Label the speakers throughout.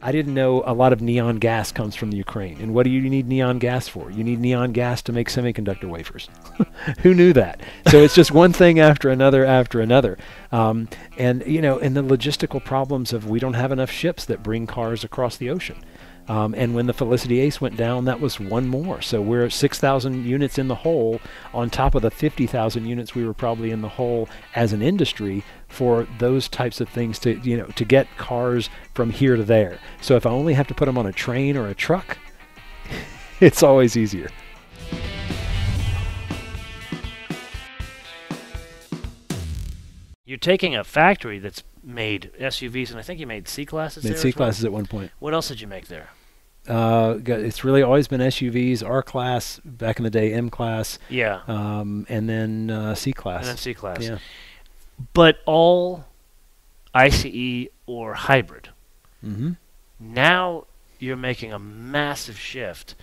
Speaker 1: I didn't know a lot of neon gas comes from the Ukraine. And what do you need neon gas for? You need neon gas to make semiconductor wafers. Who knew that? So it's just one thing after another after another. Um, and, you know, and the logistical problems of we don't have enough ships that bring cars across the ocean. Um, and when the Felicity Ace went down, that was one more. So we're 6,000 units in the hole on top of the 50,000 units we were probably in the hole as an industry for those types of things to, you know, to get cars from here to there. So if I only have to put them on a train or a truck, it's always easier.
Speaker 2: You're taking a factory that's made SUVs, and I think you made C classes.
Speaker 1: Made C
Speaker 2: as well?
Speaker 1: classes at one point.
Speaker 2: What else did you make there?
Speaker 1: Uh, it's really always been SUVs, R class, back in the day, M class,
Speaker 2: Yeah,
Speaker 1: um, and then uh, C class.
Speaker 2: and then C class.
Speaker 1: Yeah.
Speaker 2: But all ICE or hybrid.
Speaker 1: Mm-hmm.
Speaker 2: Now you're making a massive shift.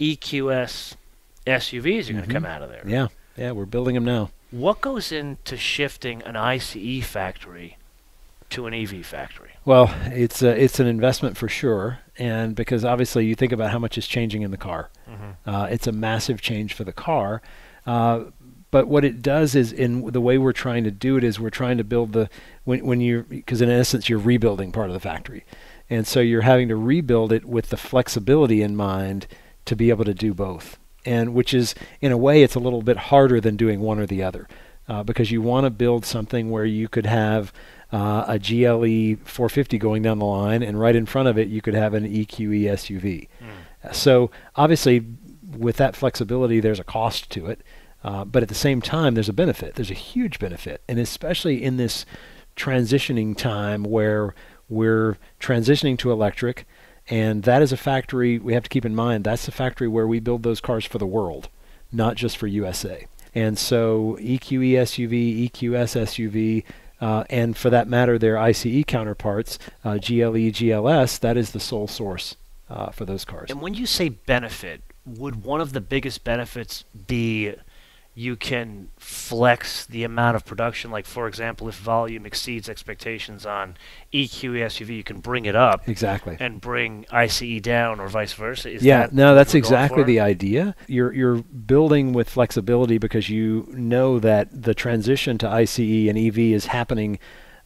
Speaker 2: EQS SUVs are going to come out of there.
Speaker 1: Yeah. Yeah. We're building them now.
Speaker 2: What goes into shifting an ICE factory to an EV factory?
Speaker 1: Well, it's a, it's an investment for sure, and because obviously you think about how much is changing in the car,
Speaker 2: Mm-hmm.
Speaker 1: uh, it's a massive change for the car. Uh, but what it does is, in the way we're trying to do it, is we're trying to build the when when you because in essence you're rebuilding part of the factory, and so you're having to rebuild it with the flexibility in mind to be able to do both, and which is in a way it's a little bit harder than doing one or the other, uh, because you want to build something where you could have uh, a GLE 450 going down the line, and right in front of it you could have an EQE SUV.
Speaker 2: Mm.
Speaker 1: So obviously, with that flexibility, there's a cost to it, uh, but at the same time, there's a benefit. There's a huge benefit, and especially in this transitioning time where we're transitioning to electric, and that is a factory we have to keep in mind. That's a factory where we build those cars for the world, not just for USA. And so EQE SUV, EQS SUV, uh, and for that matter, their ICE counterparts, uh, GLE, GLS, that is the sole source uh, for those cars.
Speaker 2: And when you say benefit, would one of the biggest benefits be you can flex the amount of production? Like, for example, if volume exceeds expectations on EQ SUV, you can bring it up
Speaker 1: Exactly.
Speaker 2: and bring ICE down, or vice versa. Is
Speaker 1: yeah,
Speaker 2: that
Speaker 1: no, that's exactly the idea. You're you're building with flexibility because you know that the transition to ICE and EV is happening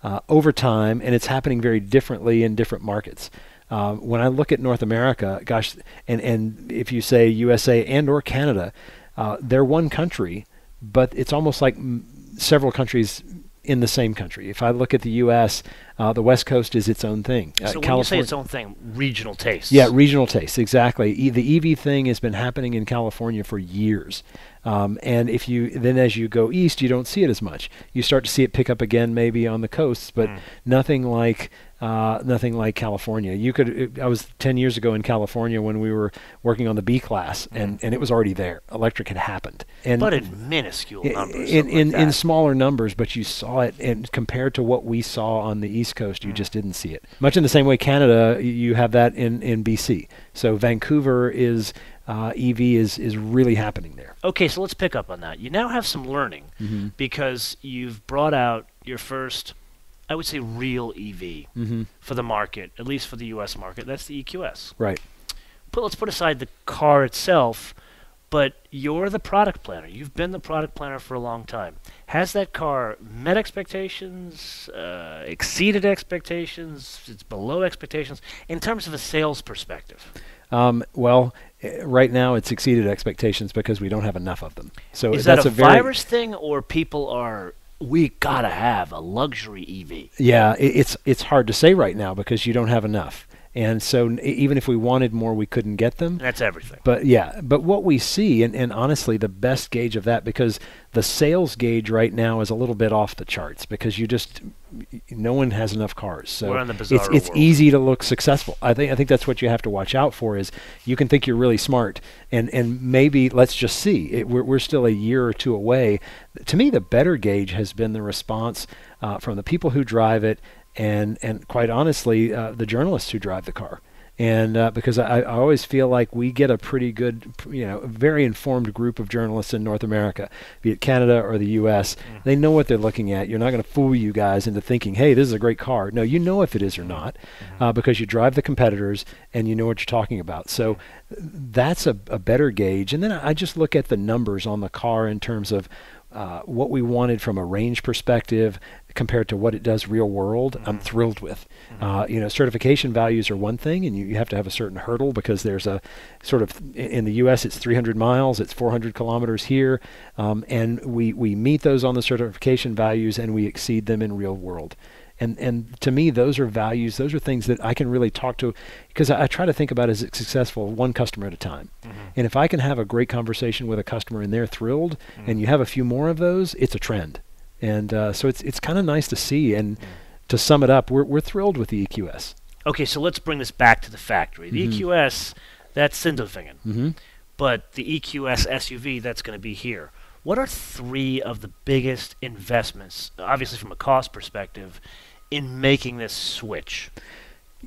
Speaker 1: uh, over time, and it's happening very differently in different markets. Uh, when I look at North America, gosh, and and if you say USA and or Canada, uh, they're one country, but it's almost like m- several countries in the same country. If I look at the U.S., uh, the West Coast is its own thing. Uh,
Speaker 2: So when you say its own thing, regional tastes.
Speaker 1: yeah, regional tastes exactly. E- the EV thing has been happening in California for years, um, and if you then as you go east, you don't see it as much. You start to see it pick up again, maybe on the coasts, but
Speaker 2: Mm.
Speaker 1: nothing like uh, nothing like California. You could. I was ten years ago in California when we were working on the B class, and, and it was already there. Electric had happened, and
Speaker 2: but in minuscule numbers.
Speaker 1: in in,
Speaker 2: like
Speaker 1: in smaller numbers, but you saw it, and compared to what we saw on the East Coast,
Speaker 2: Mm.
Speaker 1: you just didn't see it. Much in the same way, Canada, you have that in in BC. So Vancouver is uh, EV is is really happening there.
Speaker 2: Okay, so let's pick up on that. You now have some learning
Speaker 1: Mm-hmm.
Speaker 2: because you've brought out your first, I would say, real EV
Speaker 1: Mm-hmm.
Speaker 2: for the market, at least for the U.S. market. That's the EQS.
Speaker 1: Right.
Speaker 2: But let's put aside the car itself. But you're the product planner. You've been the product planner for a long time. Has that car met expectations, uh, exceeded expectations, it's below expectations in terms of a sales perspective?
Speaker 1: Um, well, eh, right now it's exceeded expectations because we don't have enough of them. So
Speaker 2: Is that a,
Speaker 1: very
Speaker 2: virus thing, or people are we gotta have a luxury EV?
Speaker 1: Yeah, it's it's hard to say right now because you don't have enough, and so n- even if we wanted more, we couldn't get them.
Speaker 2: That's everything.
Speaker 1: But yeah, but what we see, and, and honestly, the best gauge of that, because the sales gauge right now is a little bit off the charts because you just no one has enough cars. So
Speaker 2: We're in the
Speaker 1: it's it's
Speaker 2: world.
Speaker 1: easy to look successful. I think I think that's what you have to watch out for is you can think you're really smart and and maybe let's just see. It, we're we're still a year or two away. To me, the better gauge has been the response uh, from the people who drive it and and quite honestly, uh, the journalists who drive the car. and uh, because I, I always feel like we get a pretty good, you know, very informed group of journalists in North America, be it Canada or the U.S.
Speaker 2: Mm.
Speaker 1: They know what they're looking at. You're not going to fool you guys into thinking, "Hey, this is a great car." No, you know if it is or not,
Speaker 2: Mm-hmm.
Speaker 1: uh, because you drive the competitors and you know what you're talking about. So that's a, a better gauge. And then I just look at the numbers on the car in terms of uh, what we wanted from a range perspective compared to what it does real world. I'm
Speaker 2: Mhm.
Speaker 1: thrilled with.
Speaker 2: Mm-hmm.
Speaker 1: Uh, you know, certification values are one thing, and you, you have to have a certain hurdle because there's a sort of in the U.S. it's 300 miles, it's 400 kilometers here, um, and we we meet those on the certification values and we exceed them in real world. And and to me, those are values. Those are things that I can really talk to because I, I try to think about as successful one customer at a time.
Speaker 2: Mhm.
Speaker 1: And if I can have a great conversation with a customer and they're thrilled,
Speaker 2: Mm.
Speaker 1: and you have a few more of those, it's a trend. And uh, so it's it's kind of nice to see. And
Speaker 2: Mm.
Speaker 1: to sum it up, we're we're thrilled with the EQS.
Speaker 2: Okay, so let's bring this back to the factory. The
Speaker 1: Mhm.
Speaker 2: EQS, that's Sindelfingen,
Speaker 1: Mm-hmm.
Speaker 2: but the EQS SUV, that's going to be here. What are three of the biggest investments, obviously from a cost perspective, in making this switch?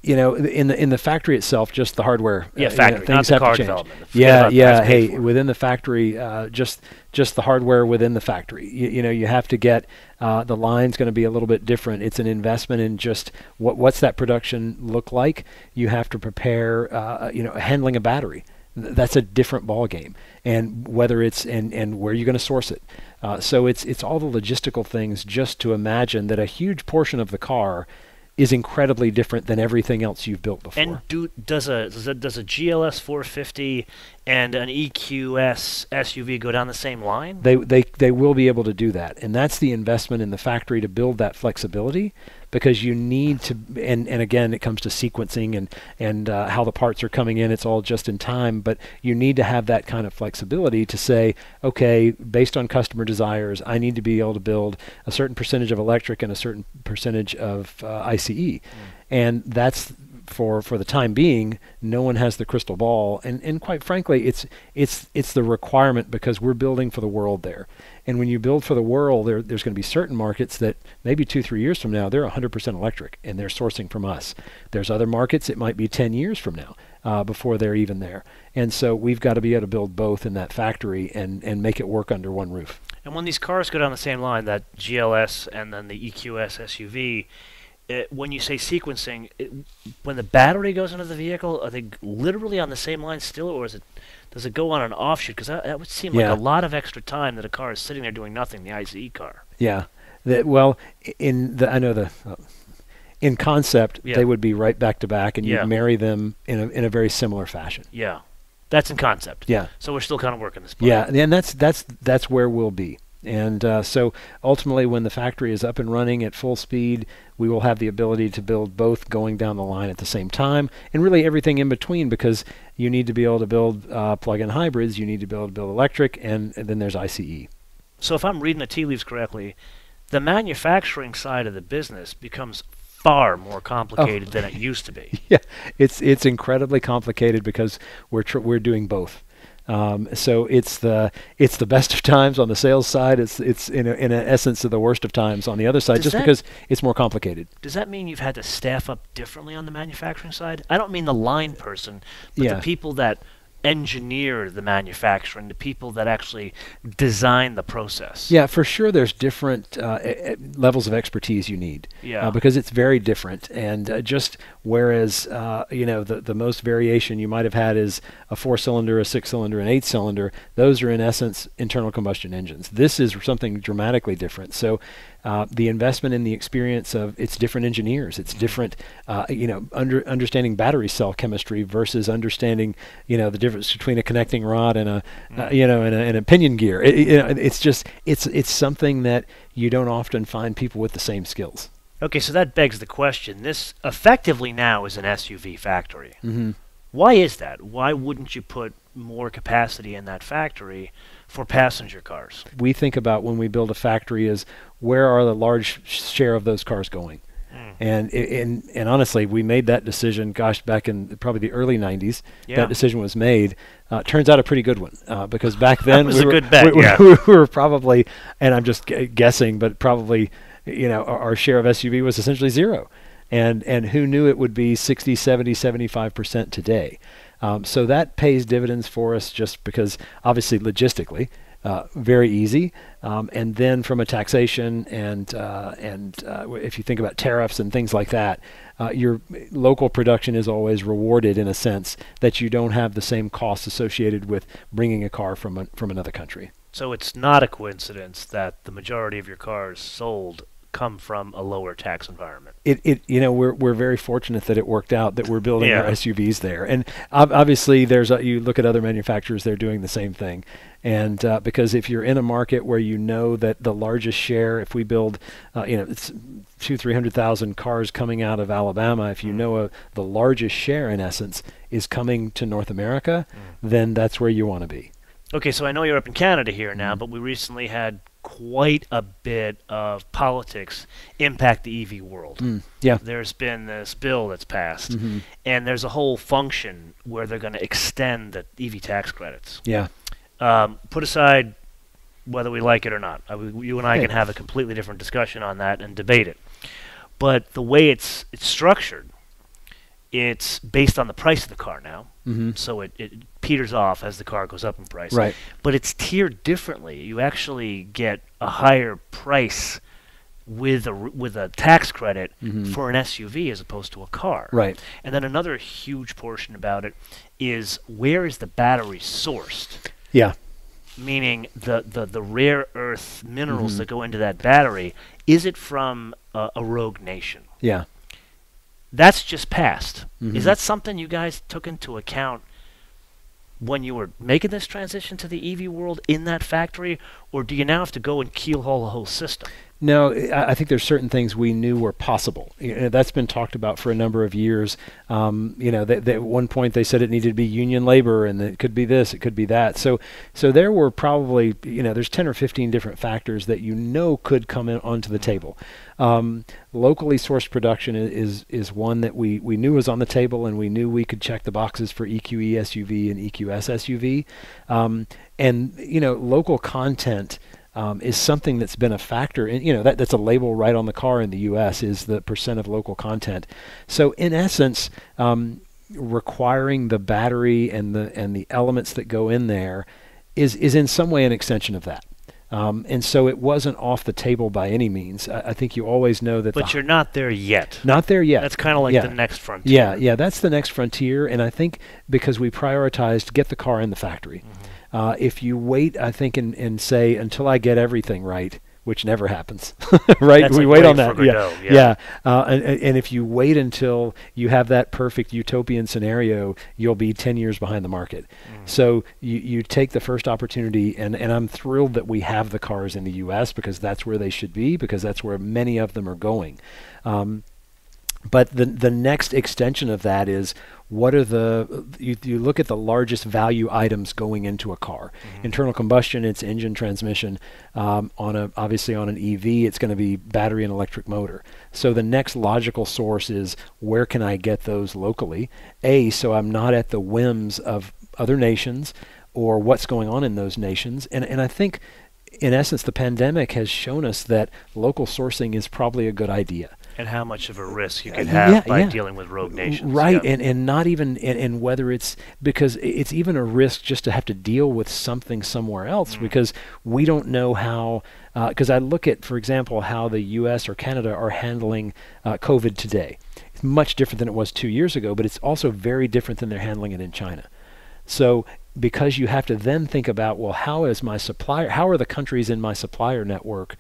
Speaker 1: You know, in the in the factory itself, just the hardware.
Speaker 2: Yeah,
Speaker 1: uh, you know,
Speaker 2: factory, not
Speaker 1: things
Speaker 2: the
Speaker 1: have
Speaker 2: car
Speaker 1: to change. Yeah, yeah. Hey, within the factory, uh, just just the hardware within the factory. You, you know, you have to get uh, the line's going to be a little bit different. It's an investment in just what what's that production look like. You have to prepare. Uh, you know, handling a battery. Th- That's a different ball game, and whether it's and and where you're going to source it. Uh, so it's it's all the logistical things. Just to imagine that a huge portion of the car is incredibly different than everything else you've built before.
Speaker 2: And do does a does a, does a GLS 450 and an EQS SUV go down the same line?
Speaker 1: they they they will be able to do that and that's the investment in the factory to build that flexibility because you need to and and again it comes to sequencing and and uh, how the parts are coming in it's all just in time but you need to have that kind of flexibility to say okay based on customer desires I need to be able to build a certain percentage of electric and a certain percentage of uh, ICE and that's for for the time being no one has the crystal ball. And and quite frankly it's it's it's the requirement because we're building for the world there. And when you build for the world there, there's going to be certain markets that maybe two three years from now they're 100% electric and they're sourcing from us. There's other markets it might be 10 years from now uh, before they're even there. And so we've got to be able to build both in that factory and and make it work under one roof.
Speaker 2: And when these cars go down the same line, that GLS and then the EQS SUV, it, when you say sequencing, it, when the battery goes into the vehicle, are they literally on the same line still, or is it does it go on an offshoot? Because that, that would seem
Speaker 1: Yeah.
Speaker 2: like a lot of extra time that a car is sitting there doing nothing. The ICE car.
Speaker 1: Yeah. That well, in the I know the uh, in concept
Speaker 2: Yeah.
Speaker 1: they would be right back to back, and
Speaker 2: Yeah.
Speaker 1: you'd marry them in a in a very similar fashion.
Speaker 2: Yeah, that's in concept.
Speaker 1: Yeah.
Speaker 2: So we're still kind of working this. Plan.
Speaker 1: Yeah, and that's that's that's where we'll be. And uh, so ultimately, when the factory is up and running at full speed, we will have the ability to build both going down the line at the same time, and really everything in between, because you need to be able to build uh, plug-in hybrids, you need to be able to build electric, and, and then there's. ICE.
Speaker 2: So if I'm reading the tea leaves correctly, the manufacturing side of the business becomes far more complicated than it used to be.
Speaker 1: yeah, it's it's incredibly complicated because we're tr- we're doing both. Um, so it's the it's the best of times on the sales side. It's it's in a, in a essence of the worst of times on the other side,
Speaker 2: Does
Speaker 1: just
Speaker 2: that-
Speaker 1: because it's more complicated.
Speaker 2: Does that mean you've had to staff up differently on the manufacturing side? I don't mean the line person, but
Speaker 1: Yeah.
Speaker 2: the people that engineer the manufacturing, the people that actually design the process.
Speaker 1: Yeah, for sure. There's different uh, e- levels of expertise you need.
Speaker 2: Yeah.
Speaker 1: Uh, because it's very different, and uh, just whereas uh, you know the the most variation you might have had is a four cylinder, a six cylinder, an eight cylinder. Those are in essence internal combustion engines. This is something dramatically different. So. Uh, the investment in the experience of it's different engineers, it's different, uh, you know, under, understanding battery cell chemistry versus understanding, you know, the difference between a connecting rod and a, uh, you know, and a, and a pinion gear. It, it- you know, it's just it's it's something that you don't often find people with the same skills.
Speaker 2: Okay, so that begs the question. This effectively now is an SUV factory.
Speaker 1: Mm-hmm.
Speaker 2: Why is that? Why wouldn't you put more capacity in that factory for passenger cars?
Speaker 1: We think about when we build a factory is where are the large share of those cars going,
Speaker 2: Mm.
Speaker 1: and and and honestly, we made that decision. Gosh, back in probably the early '90s,
Speaker 2: Yeah.
Speaker 1: that decision was made. Uh, turns out a pretty good one uh, because back then
Speaker 2: was
Speaker 1: we
Speaker 2: a
Speaker 1: were,
Speaker 2: good bet,
Speaker 1: we,
Speaker 2: yeah.
Speaker 1: we were probably, and I'm just gu- guessing, but probably, you know, our, our share of SUV was essentially zero. and and who knew it would be 60, 70, 75 percent today. Um, so that pays dividends for us just because, obviously, logistically, uh, very easy. Um, and then from a taxation and uh, and uh, if you think about tariffs and things like that, uh, your local production is always rewarded in a sense that you don't have the same costs associated with bringing a car from a, from another country.
Speaker 2: So it's not a coincidence that the majority of your cars sold come from a lower tax environment.
Speaker 1: It, it you know we're we're very fortunate that it worked out that we're building
Speaker 2: Yeah.
Speaker 1: our SUVs there, and ob- obviously there's a, you look at other manufacturers they're doing the same thing, and uh, because if you're in a market where you know that the largest share, if we build, uh, you know, it's two three hundred thousand cars coming out of Alabama, if you
Speaker 2: Mm.
Speaker 1: know a, the largest share in essence is coming to North America,
Speaker 2: Mm.
Speaker 1: then that's where you want to be.
Speaker 2: Okay, so I know you're up in Canada here
Speaker 1: Mm-hmm.
Speaker 2: now, but we recently had quite a bit of politics impact the EV world.
Speaker 1: Yeah.
Speaker 2: There's been this bill that's passed,
Speaker 1: Mhm.
Speaker 2: and there's a whole function where they're going to extend the EV tax credits.
Speaker 1: Yeah.
Speaker 2: Um, put aside whether we like it or not. I, w- you and I
Speaker 1: Right.
Speaker 2: can have a completely different discussion on that and debate it. But the way it's it's structured, it's based on the price of the car now.
Speaker 1: hmm
Speaker 2: So it, it peters off as the car goes up in price.
Speaker 1: Right.
Speaker 2: But it's tiered differently. You actually get a higher price with a with a tax credit
Speaker 1: Mhm.
Speaker 2: for an SUV as opposed to a car.
Speaker 1: Right.
Speaker 2: And then another huge portion about it is where is the battery sourced?
Speaker 1: Yeah.
Speaker 2: Meaning the, the, the rare earth minerals
Speaker 1: Mhm.
Speaker 2: that go into that battery, is it from a, a rogue nation?
Speaker 1: Yeah.
Speaker 2: That's just passed.
Speaker 1: Mhm.
Speaker 2: Is that something you guys took into account when you were making this transition to the EV world in that factory, or do you now have to go and keelhaul the whole system?
Speaker 1: No, I think there's certain things we knew were possible. You know, that's been talked about for a number of years. Um, you know, that, that at one point they said it needed to be union labor, and it could be this, it could be that. So, so there were probably, you know, there's 10 or 15 different factors that you know could come in onto the table. Um, locally sourced production is is one that we we knew was on the table, and we knew we could check the boxes for EQE SUV and EQS SUV. Um, and you know, local content um, is something that's been a factor in you know that that's a label right on the car in the U.S. is the percent of local content. So in essence, um, requiring the battery and the and the elements that go in there is is in some way an extension of that. Um, and so it wasn't off the table by any means. I, I think you always know that.
Speaker 2: But you're not there yet.
Speaker 1: not there yet.
Speaker 2: That's kind of like
Speaker 1: Yeah.
Speaker 2: the next frontier.
Speaker 1: Yeah, yeah, that's the next frontier, and I think because we prioritized get the car in the factory.
Speaker 2: Mm-hmm.
Speaker 1: Uh, if you wait, I think, and, and say until I get everything right, which never happens, right?
Speaker 2: That's
Speaker 1: we wait on that. Yeah,
Speaker 2: yeah.
Speaker 1: yeah. Uh, and, and if you wait until you have that perfect utopian scenario, you'll be ten years behind the market.
Speaker 2: Mm.
Speaker 1: So you, you take the first opportunity, and, and I'm thrilled that we have the cars in the U.S. because that's where they should be, because that's where many of them are going. Um, but the the next extension of that is what are the you, you look at the largest value items going into a car. Internal combustion it's engine transmission um, on a obviously on an ev it's going to be battery and electric motor. So the next logical source is where can i get those locally? A so i'm not at the whims of other nations or what's going on in those nations. And and i think in essence the pandemic has shown us that local sourcing is probably a good idea
Speaker 2: And how much of a risk you can have
Speaker 1: yeah,
Speaker 2: by
Speaker 1: yeah.
Speaker 2: dealing with rogue nations.
Speaker 1: Right,
Speaker 2: Yeah.
Speaker 1: and, and not even and, and whether it's because it's even a risk just to have to deal with something somewhere else
Speaker 2: Mm.
Speaker 1: because we don't know how. Because I look at, for example, how the U.S. or Canada are handling uh, COVID today. It's much different than it was two years ago, but it's also very different than they're handling it in China. So because you have to then think about, well, how is my supplier? How are the countries in my supplier network?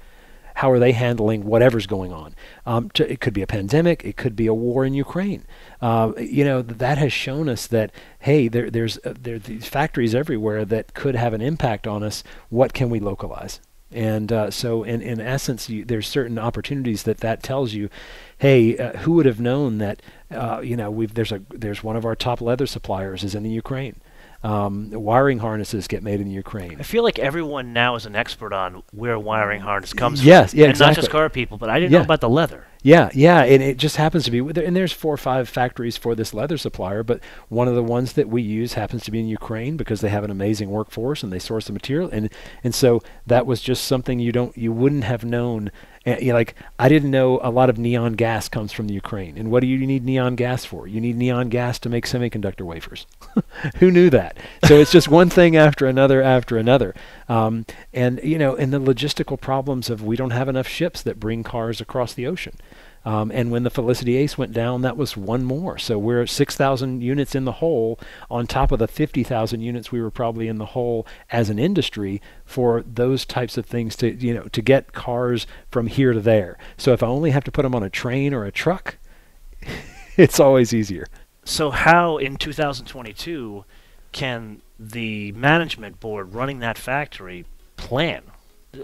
Speaker 1: How are they handling whatever's going on? Um, to, it could be a pandemic. It could be a war in Ukraine. Uh, you know that has shown us that hey, there, there's uh, there are these factories everywhere that could have an impact on us. What can we localize? And uh, so, in in essence, you, there's certain opportunities that that tells you, hey, uh, who would have known that? Uh, you know, we've there's a there's one of our top leather suppliers is in the Ukraine. Um, wiring harnesses get made in the Ukraine.
Speaker 2: I feel like everyone now is an expert on where wiring harness comes
Speaker 1: Yes,
Speaker 2: from.
Speaker 1: yeah,
Speaker 2: and not just car people, but I didn't
Speaker 1: Yeah.
Speaker 2: know about the leather.
Speaker 1: Yeah, yeah, and it just happens to be, and there's four or five factories for this leather supplier, but one of the ones that we use happens to be in Ukraine because they have an amazing workforce and they source the material, and and so that was just something you don't, you wouldn't have known. Uh, you know, like I didn't know a lot of neon gas comes from the Ukraine, and what do you need neon gas for? You need neon gas to make semiconductor wafers. Who knew that? So it's just one thing after another after another, um, and you know, and the logistical problems of we don't have enough ships that bring cars across the ocean. Um, and when the Felicity Ace went down, that was one more. So we're 6,000 units in the hole on top of the 50,000 units we were probably in the hole as an industry for those types of things to, you know, to get cars from here to there. So if I only have to put them on a train or a truck, it's always easier.
Speaker 2: So how in 2022 can the management board running that factory plan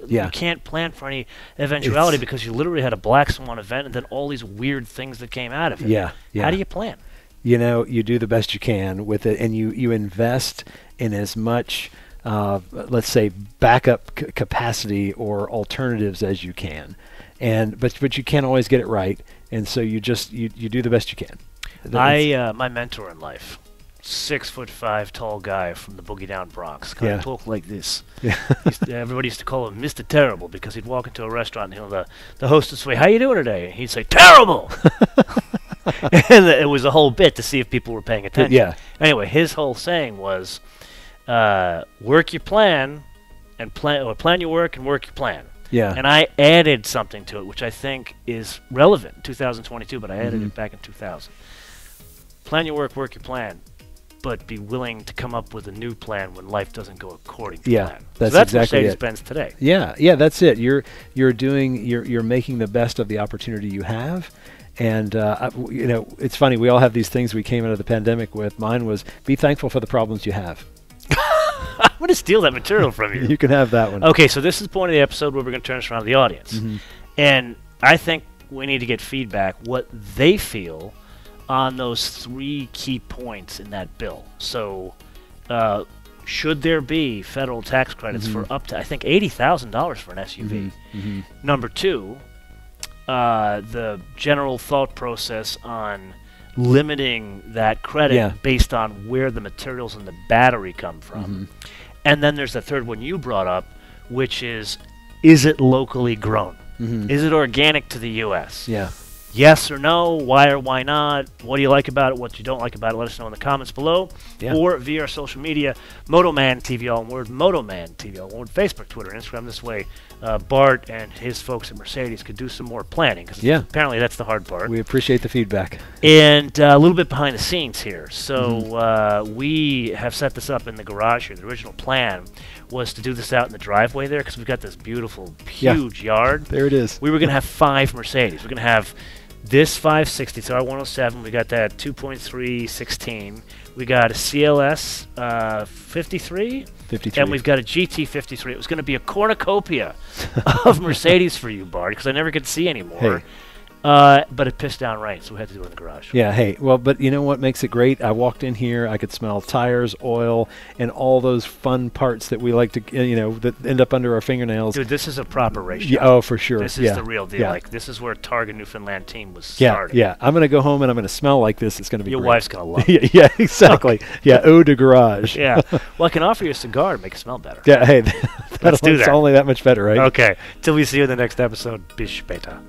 Speaker 1: Yeah.
Speaker 2: You can't plan for any eventuality
Speaker 1: It's-
Speaker 2: because you literally had a black swan event and then all these weird things that came out of it.
Speaker 1: Yeah, yeah.
Speaker 2: How do you plan?
Speaker 1: you know you do the best you can with it and you you invest in as much uh, let's say backup c- capacity or alternatives as you can and but but you can't always get it right and so you just you, you do the best you can
Speaker 2: I uh, my mentor in life, six foot five tall guy from the boogie down Bronx, kind
Speaker 1: Yeah.
Speaker 2: of talk like this.
Speaker 1: Yeah.
Speaker 2: Used everybody used to call him Mr. Terrible because he'd walk into a restaurant and the the hostess would say, "How you doing today?" And he'd say, "Terrible." and it was a whole bit to see if people were paying attention.
Speaker 1: yeah
Speaker 2: Anyway, his whole saying was, uh, "Work your plan, and plan or plan your work and work your plan."
Speaker 1: yeah
Speaker 2: And I added something to it, which I think is relevant in 2022, but I added
Speaker 1: Mhm.
Speaker 2: it back in 2000. Plan your work, work your plan, but be willing to come up with a new plan when life doesn't go according to
Speaker 1: Yeah,
Speaker 2: plan.
Speaker 1: that's
Speaker 2: so that's
Speaker 1: exactly it.
Speaker 2: Mercedes-Benz today.
Speaker 1: Yeah, yeah, that's it. You're you're doing you're you're making the best of the opportunity you have, and uh, I- you know it's funny. We all have these things we came out of the pandemic with. Mine was be thankful for the problems you have.
Speaker 2: I'm going to steal that material from you.
Speaker 1: You can have that one.
Speaker 2: Okay, so this is the point of the episode where we're going to turn this around to the audience.
Speaker 1: Mhm.
Speaker 2: And I think we need to get feedback what they feel on those three key points in that bill. So, uh, should there be federal tax credits
Speaker 1: Mhm.
Speaker 2: for up to, I think, $80,000 for an SUV?
Speaker 1: Mhm. Mhm.
Speaker 2: Number two, uh, the general thought process on limiting that credit
Speaker 1: Yeah.
Speaker 2: based on where the materials and the battery come from.
Speaker 1: Mhm.
Speaker 2: And then there's the third one you brought up, which is is it locally grown?
Speaker 1: Mhm.
Speaker 2: Is it organic to the U.S.?
Speaker 1: Yeah.
Speaker 2: Yes or no? Why or why not? What do you like about it? What you don't like about it? Let us know in the comments below,
Speaker 1: Yeah.
Speaker 2: or via our social media, Motoman TV all word, Motoman TV all word, Facebook, Twitter, Instagram. This way, uh, Bart and his folks at Mercedes could do some more planning because
Speaker 1: Yeah.
Speaker 2: apparently that's the hard part.
Speaker 1: We appreciate the feedback.
Speaker 2: And uh, a little bit behind the scenes here. So
Speaker 1: Mm-hmm.
Speaker 2: uh, we have set this up in the garage here. The original plan was to do this out in the driveway there because we've got this beautiful,
Speaker 1: Yeah.
Speaker 2: huge yard.
Speaker 1: There it is.
Speaker 2: We were going to have five Mercedes. We're going to have this 560, so our 107. We got that 2.316. We got a CLS uh, 53.
Speaker 1: Fifty-three.
Speaker 2: And we've got a GT53. It was going to be a cornucopia of Mercedes for you, Bart, because I never could see anymore.
Speaker 1: Hey.
Speaker 2: Uh, but it pissed down rain, so we had to do it in the garage.
Speaker 1: Yeah, hey, well, but you know what makes it great? I walked in here, I could smell tires, oil, and all those fun parts that we like to, uh, you know, that end up under our fingernails.
Speaker 2: Dude, this is a proper ratio.
Speaker 1: Yeah, oh, for sure.
Speaker 2: This is
Speaker 1: yeah.
Speaker 2: the real deal.
Speaker 1: Yeah.
Speaker 2: Like this is where Target Newfoundland team was
Speaker 1: yeah,
Speaker 2: started.
Speaker 1: yeah. I'm gonna go home and I'm gonna smell like this. It's gonna be
Speaker 2: Your
Speaker 1: great.
Speaker 2: wife's gonna love it.
Speaker 1: yeah, exactly. yeah, eau de garage.
Speaker 2: yeah. Well, I can offer you a cigar to make it smell better.
Speaker 1: Yeah, hey,
Speaker 2: Let's do
Speaker 1: it's
Speaker 2: that.
Speaker 1: only that much better, right?
Speaker 2: Okay. Till we see you in the next episode. Bis später.